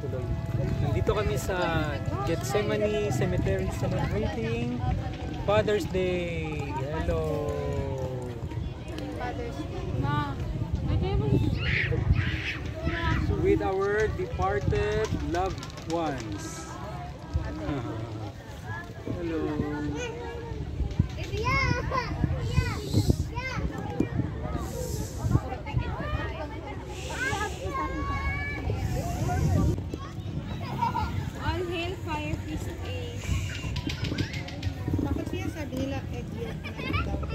tuloy. Nandito kami sa Gethsemane Cemetery celebrating Father's Day. Hello! Ma, may kayo ba? With our departed loved ones. Bakit siya sabi nila egg yolk na daw?